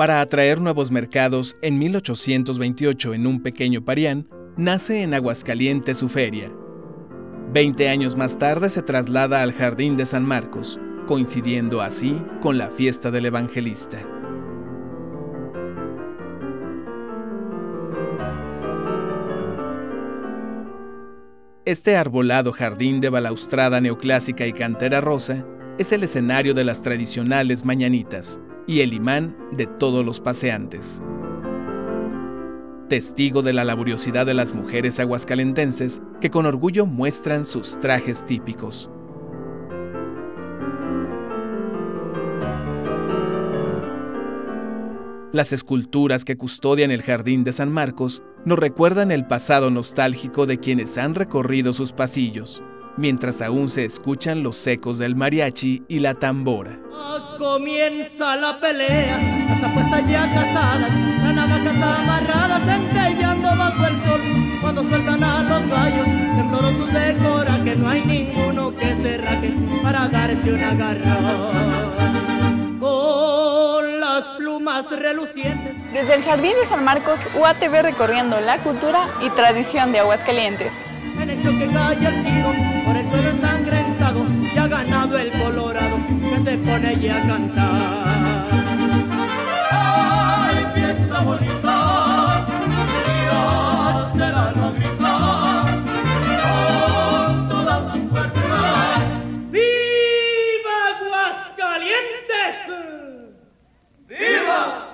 Para atraer nuevos mercados, en 1828 en un pequeño Parián, nace en Aguascalientes su feria. Veinte años más tarde se traslada al Jardín de San Marcos, coincidiendo así con la fiesta del evangelista. Este arbolado jardín de balaustrada neoclásica y cantera rosa es el escenario de las tradicionales mañanitas y el imán de todos los paseantes. Testigo de la laboriosidad de las mujeres aguascalentenses que con orgullo muestran sus trajes típicos. Las esculturas que custodian el Jardín de San Marcos nos recuerdan el pasado nostálgico de quienes han recorrido sus pasillos, mientras aún se escuchan los ecos del mariachi y la tambora. Comienza la pelea, las apuestas ya casadas, las navajas amarradas, centellando bajo el sol. Cuando sueltan a los gallos, temblorosos de coraje, no hay ninguno que se raje para darse un agarrón plumas relucientes. Desde el Jardín de San Marcos, UATV recorriendo la cultura y tradición de Aguascalientes. Han hecho que calle el tiro pone ya a cantar. ¡Ay, fiesta bonita! Días de la no con todas sus fuerzas. ¡Viva Aguascalientes! ¡Viva! ¡Que